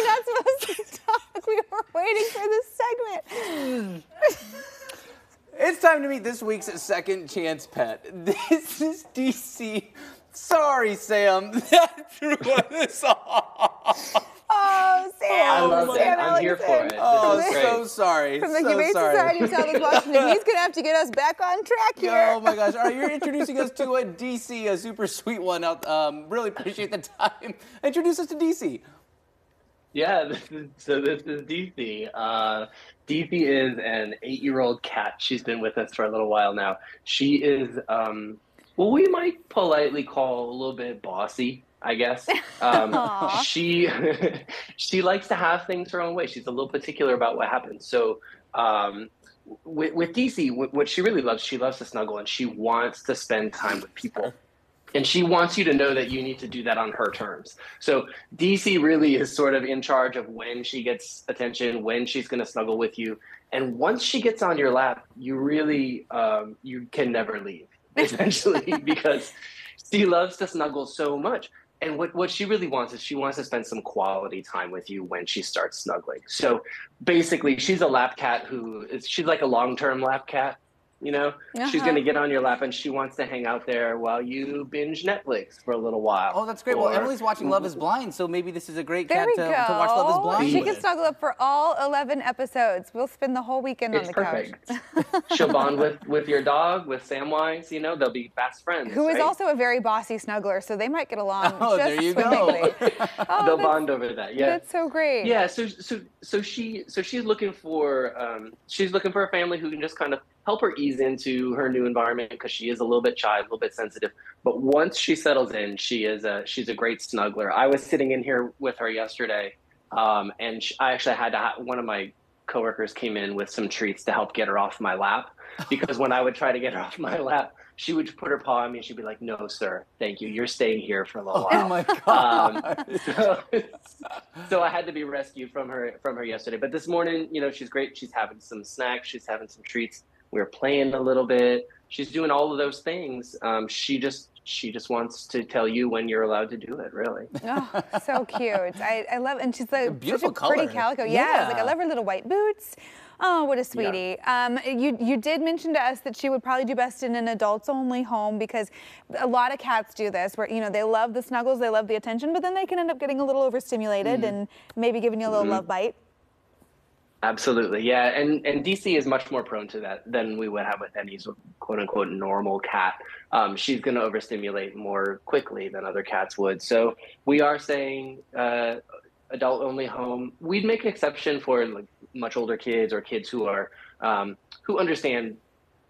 we're not supposed to talk. We were waiting for this segment. it's time to meet this week's second chance pet. This is Deecee. Sorry, Sam. That threw us off. Oh, Sam. I love Sam it. I'm here for it. Oh, so sorry. From the so Humane sorry. Society of South Washington. He's going to have to get us back on track here. Oh, my gosh. All right, you're introducing us to a Deecee, a super sweet one. Um, really appreciate the time. Introduce us to Deecee. Yeah, this is, so this is Deecee. Uh, Deecee is an eight-year-old cat. She's been with us for a little while now. She is, um, well, we might politely call a little bit bossy, I guess. Um, she she likes to have things her own way. She's a little particular about what happens. So um, with, with Deecee, what she really loves, she loves to snuggle and she wants to spend time with people. And she wants you to know that you need to do that on her terms. So Deecee really is sort of in charge of when she gets attention, when she's going to snuggle with you, and once she gets on your lap, you really um, you can never leave, essentially, because she loves to snuggle so much. And what, what she really wants is she wants to spend some quality time with you when she starts snuggling. So basically, she's a lap cat who is she's like a long term lap cat. You know, she's Uh-huh. going to get on your lap and she wants to hang out there while you binge Netflix for a little while. Oh, that's great. Well, Emily's watching Love Is Blind, so maybe this is a great There cat we to, go. to watch Love Is Blind. She with. can snuggle up for all 11 episodes. We'll spend the whole weekend It's on the perfect. couch. She'll bond with with your dog, with Samwise. You know, they'll be fast friends. Who is right? also a very bossy snuggler, so they might get along Oh, just there you swimmingly. go. Oh, they'll bond over that. Yeah. that's so great. Yeah, so so so she so she's looking for um, she's looking for a family who can just kind of help her ease into her new environment because she is a little bit shy, a little bit sensitive. But once she settles in, she is a she's a great snuggler. I was sitting in here with her yesterday, um, and sh I actually had to ha- one of my coworkers came in with some treats to help get her off my lap because when I would try to get her off my lap, she would put her paw on me and she'd be like, "No, sir, thank you. You're staying here for a little while." Oh while." my Um, god. so, so I had to be rescued from her from her yesterday. But this morning, you know, she's great. She's having some snacks. She's having some treats. We were playing a little bit. She's doing all of those things. Um, she just she just wants to tell you when you're allowed to do it. Really. Oh, so cute. I, I love, and she's like beautiful such a pretty color. calico. Yeah, like I love her little white boots. Oh, what a sweetie. Um, you you did mention to us that she would probably do best in an adults only home because a lot of cats do this where you know they love the snuggles, they love the attention, but then they can end up getting a little overstimulated and maybe giving you a little love bite. Absolutely, yeah, and and Deecee is much more prone to that than we would have with any quote unquote normal cat. Um, she's going to overstimulate more quickly than other cats would. So we are saying uh, adult only home. We'd make an exception for like much older kids or kids who are um, who understand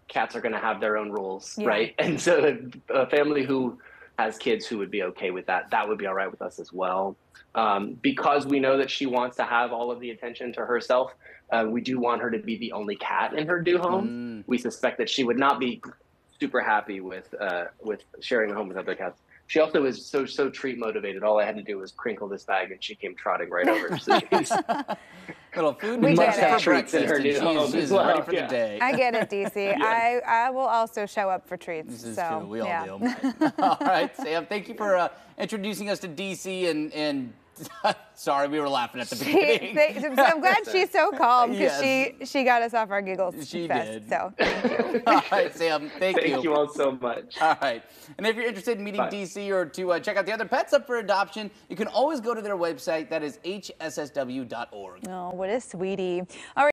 cats are going to have their own rules, Yeah. right? And so a family who has kids who would be okay with that, that would be all right with us as well. Um, because we know that she wants to have all of the attention to herself, uh, we do want her to be the only cat in her new home. We suspect that she would not be super happy with uh, with sharing a home with other cats. She also is so so treat motivated. All I had to do was crinkle this bag, and she came trotting right over. So she's, Little food We and must treats have for treats in breakfast, her and new she's, home she's as well, ready for yeah. the day. I get it, Deecee. I, I will also show up for treats. This is so, true. We all yeah. do. all right, Sam. Thank you for uh, introducing us to Deecee and and. Sorry, we were laughing at the She, beginning. they, so I'm glad she's so calm because Yes. she she got us off our giggles She fest. did. So all right, Sam. Thank, thank you all so much. All right. And if you're interested in meeting Bye. Deecee or to uh, check out the other pets up for adoption, you can always go to their website. That is hssw.org. oh, what a sweetie. All right.